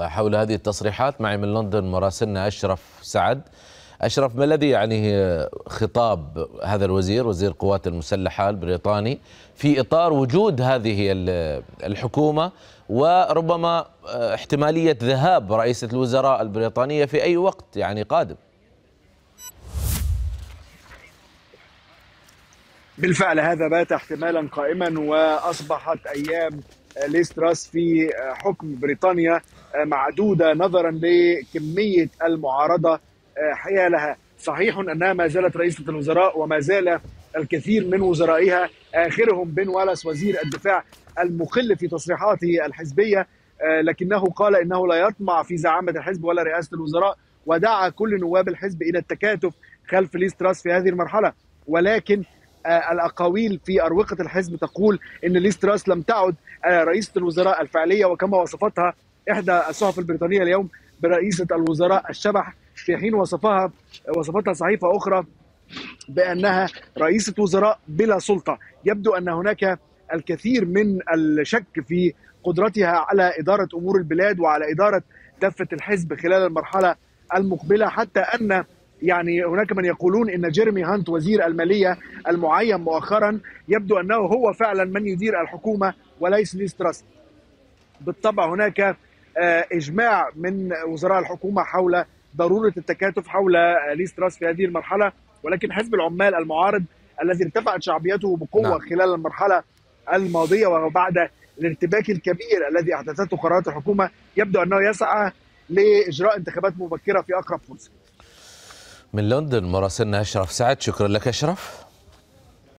حول هذه التصريحات معي من لندن مراسلنا أشرف سعد. أشرف ما الذي يعني خطاب هذا الوزير وزير القوات المسلحة البريطاني في إطار وجود هذه الحكومة وربما احتمالية ذهاب رئيسة الوزراء البريطانية في أي وقت يعني قادم؟ بالفعل هذا بات احتمالا قائما وأصبحت أيام ليستراس في حكم بريطانيا. معدودة نظرا لكمية المعارضة. حيالها صحيح أنها ما زالت رئيسة الوزراء وما زال الكثير من وزرائها آخرهم بن والاس وزير الدفاع المخل في تصريحاته الحزبية لكنه قال إنه لا يطمع في زعامة الحزب ولا رئاسة الوزراء ودعا كل نواب الحزب إلى التكاتف خلف ليستراس في هذه المرحلة. ولكن الأقاويل في أروقة الحزب تقول إن ليستراس لم تعد رئيسة الوزراء الفعلية وكما وصفتها إحدى الصحف البريطانية اليوم برئيسة الوزراء الشبح في حين وصفها وصفتها صحيفة أخرى بأنها رئيسة وزراء بلا سلطة. يبدو أن هناك الكثير من الشك في قدرتها على إدارة أمور البلاد وعلى إدارة دفه الحزب خلال المرحلة المقبلة حتى أن يعني هناك من يقولون إن جيرمي هانت وزير المالية المعين مؤخرا يبدو أنه هو فعلا من يدير الحكومة وليس ليستراس بالطبع هناك إجماع من وزراء الحكومة حول ضرورة التكاتف حول ليستراس في هذه المرحلة. ولكن حزب العمال المعارض الذي ارتفعت شعبيته بقوة نعم. خلال المرحلة الماضية وبعد الارتباك الكبير الذي أحدثته قرارات الحكومة يبدو أنه يسعى لإجراء انتخابات مبكرة في أقرب فرصة. من لندن مراسلنا أشرف سعد شكرا لك أشرف.